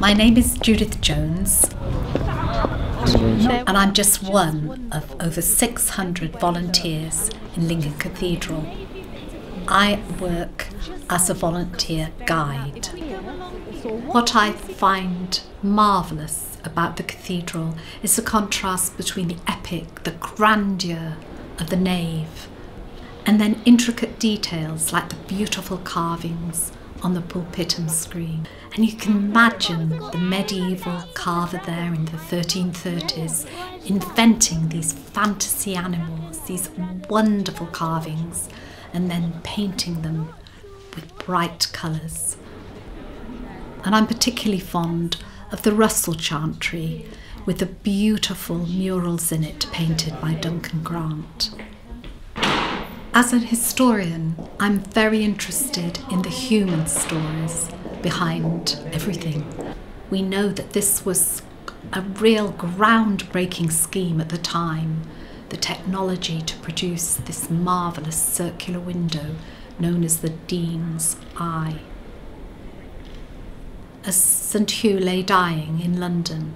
My name is Judith Jones, and I'm just one of over 600 volunteers in Lincoln Cathedral. I work as a volunteer guide. What I find marvellous about the cathedral is the contrast between the epic, the grandeur of the nave, and then intricate details like the beautiful carvings on the pulpit and screen. And you can imagine the medieval carver there in the 1330s inventing these fantasy animals, these wonderful carvings, and then painting them with bright colours. And I'm particularly fond of the Russell Chantry with the beautiful murals in it painted by Duncan Grant. As an historian, I'm very interested in the human stories behind everything. We know that this was a real groundbreaking scheme at the time, the technology to produce this marvellous circular window known as the Dean's Eye. As St Hugh lay dying in London,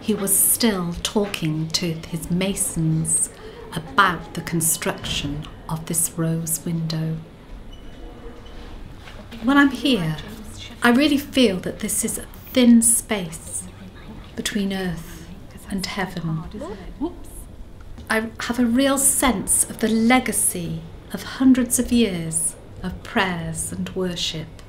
he was still talking to his masons about the construction of this rose window. When I'm here, I really feel that this is a thin space between earth and heaven. I have a real sense of the legacy of hundreds of years of prayers and worship